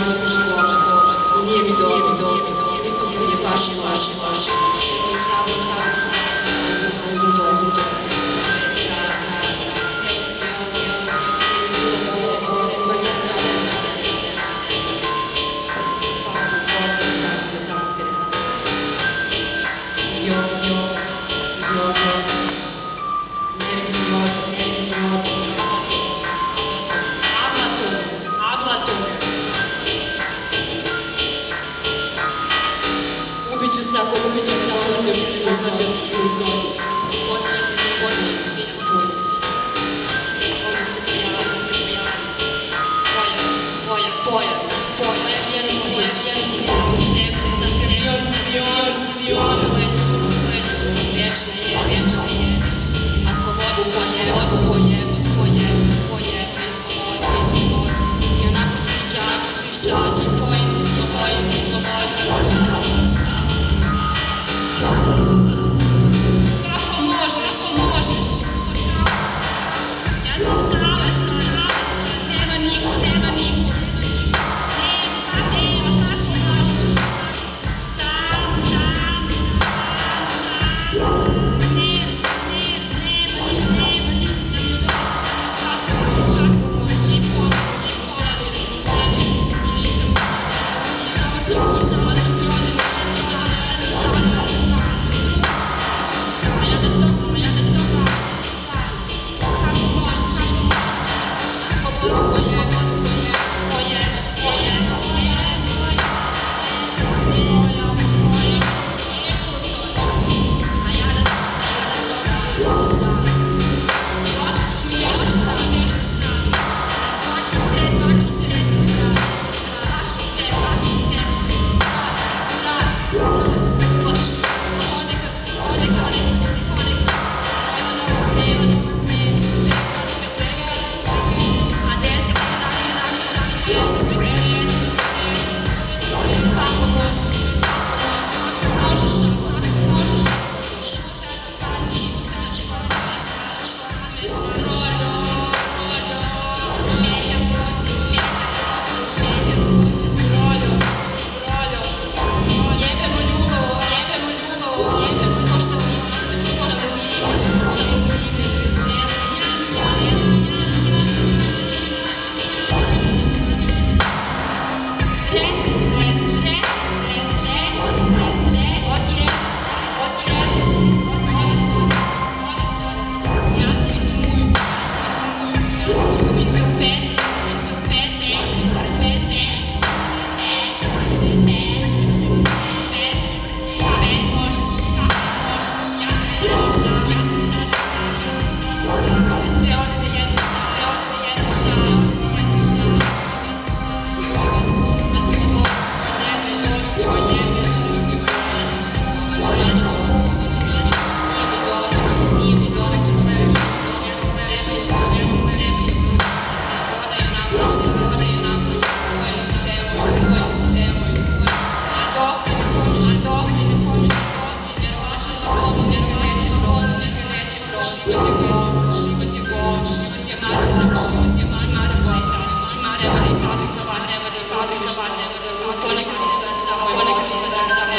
Ваши, ваши, ваши, ваши, ваши, ваши, ваши, ваши, ваши, ваши, ваши, ваши, ваши, ваши, Jesus.